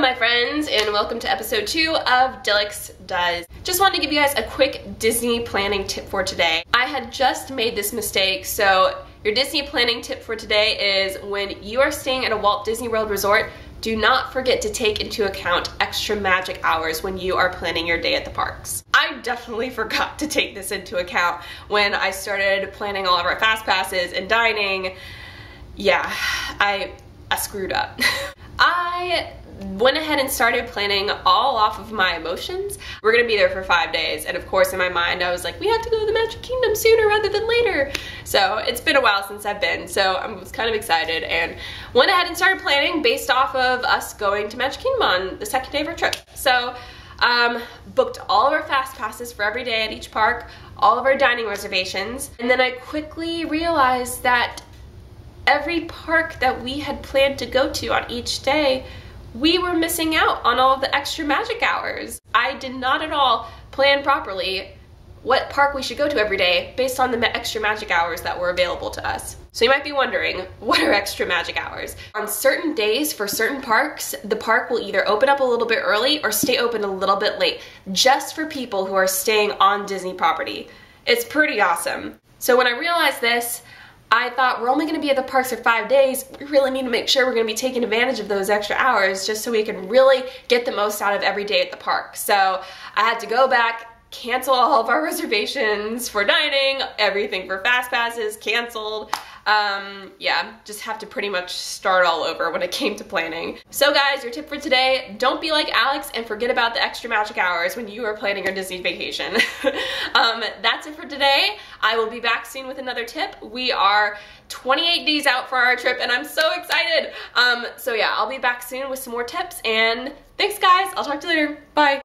my friends, and welcome to episode two of Dillix Does. Just wanted to give you guys a quick Disney planning tip for today. I had just made this mistake, so your Disney planning tip for today is when you are staying at a Walt Disney World resort, do not forget to take into account extra magic hours when you are planning your day at the parks. I definitely forgot to take this into account when I started planning all of our fast passes and dining. Yeah, I, I screwed up. I went ahead and started planning all off of my emotions. We're gonna be there for five days, and of course in my mind I was like, we have to go to the Magic Kingdom sooner rather than later. So it's been a while since I've been, so I was kind of excited and went ahead and started planning based off of us going to Magic Kingdom on the second day of our trip. So um, booked all of our fast passes for every day at each park, all of our dining reservations, and then I quickly realized that every park that we had planned to go to on each day we were missing out on all of the extra magic hours. I did not at all plan properly what park we should go to every day based on the extra magic hours that were available to us. So you might be wondering, what are extra magic hours? On certain days for certain parks, the park will either open up a little bit early or stay open a little bit late, just for people who are staying on Disney property. It's pretty awesome. So when I realized this, I thought we're only gonna be at the parks for five days. We really need to make sure we're gonna be taking advantage of those extra hours just so we can really get the most out of every day at the park. So I had to go back, cancel all of our reservations for dining, everything for fast passes canceled. Um, yeah, just have to pretty much start all over when it came to planning. So guys, your tip for today, don't be like Alex and forget about the extra magic hours when you are planning your Disney vacation. um, that's it for today. I will be back soon with another tip. We are 28 days out for our trip and I'm so excited. Um, so yeah, I'll be back soon with some more tips and thanks guys. I'll talk to you later. Bye.